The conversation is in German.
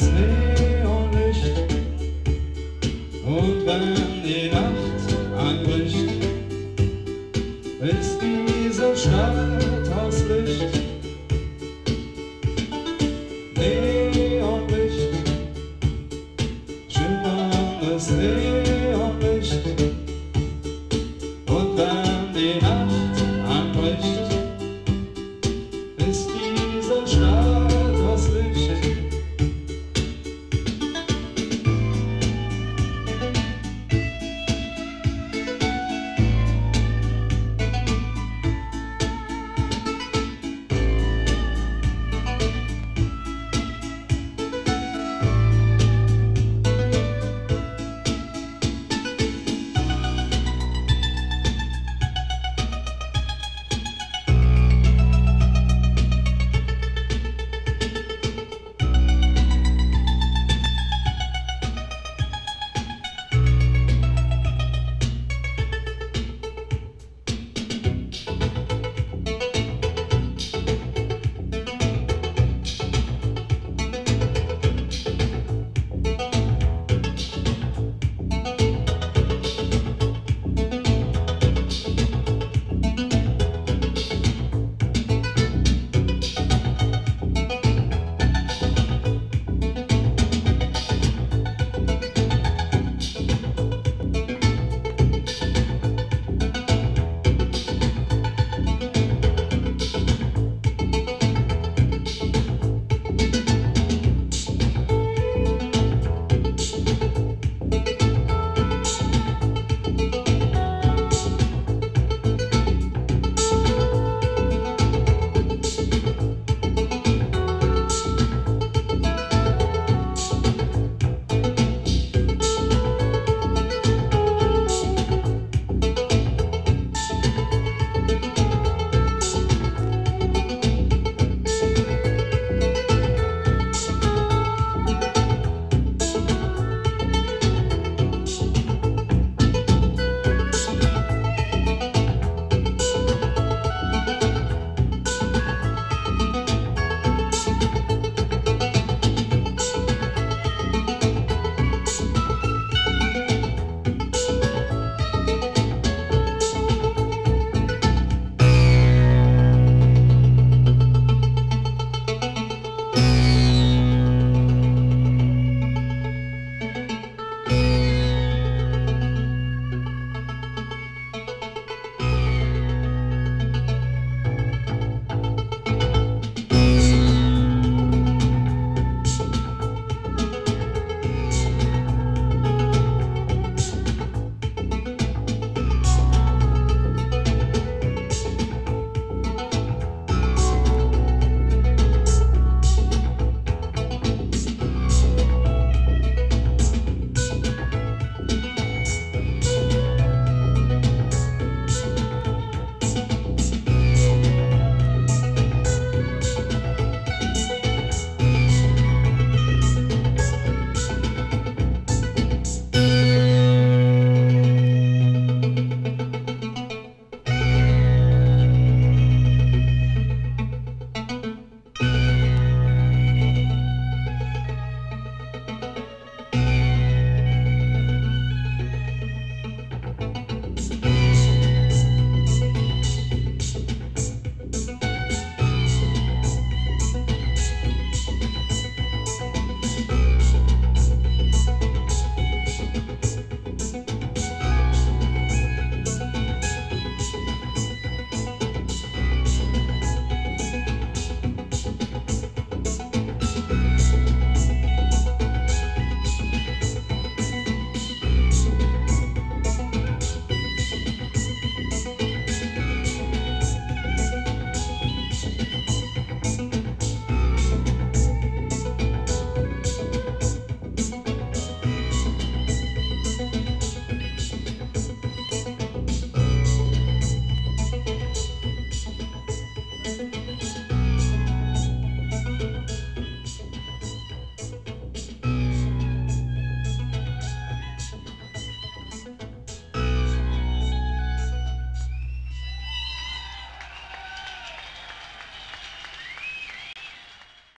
ins Neonlicht. Und wenn die Nacht anbricht, ist diese Stadt